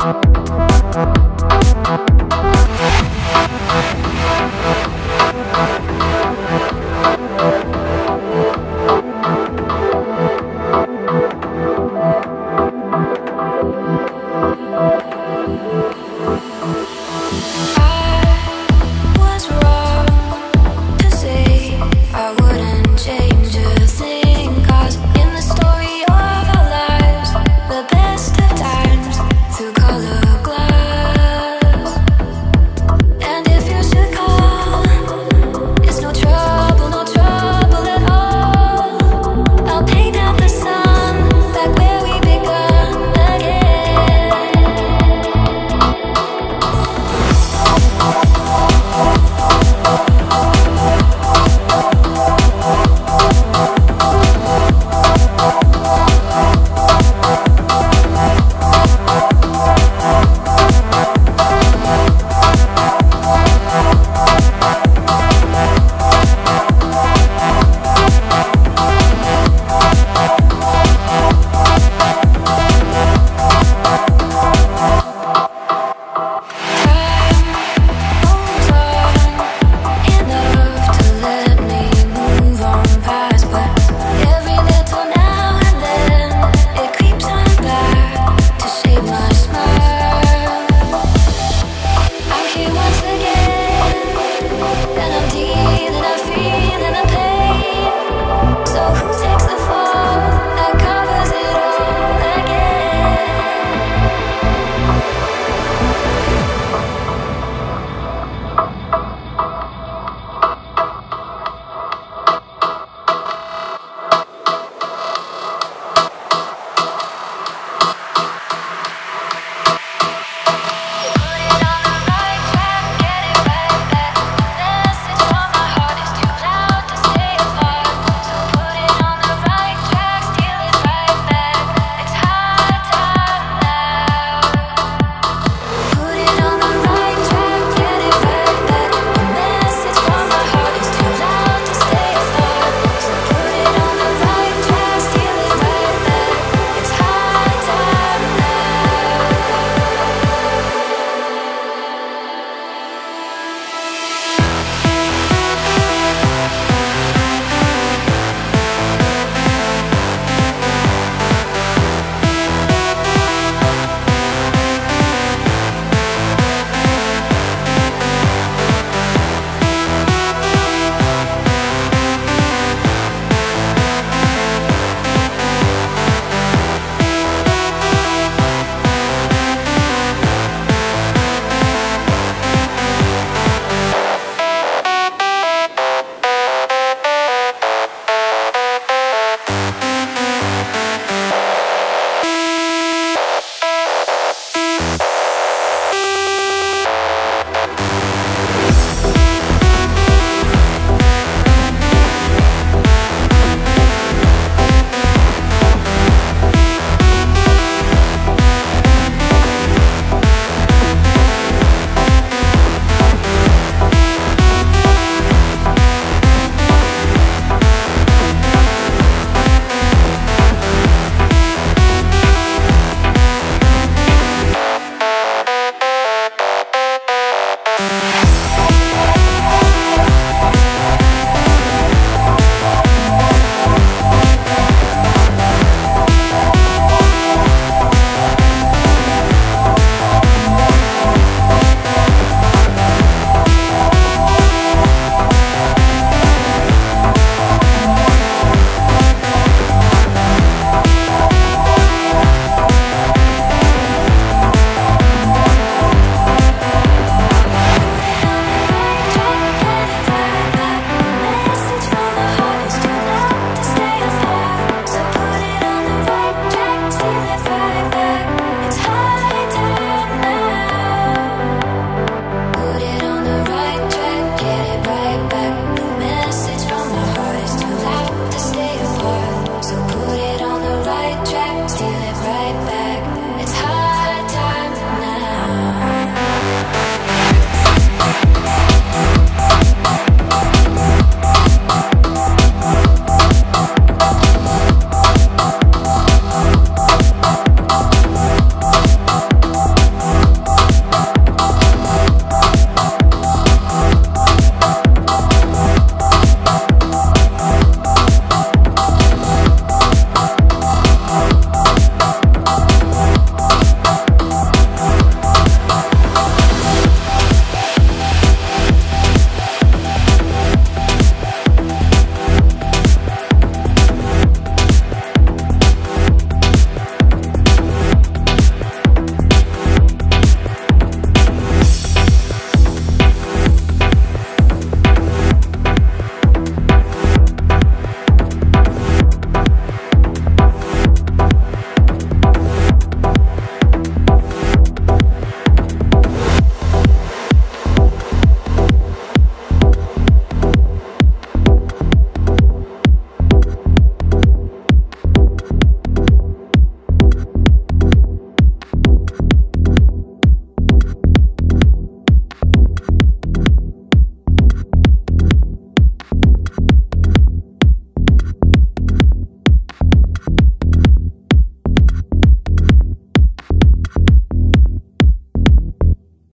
Música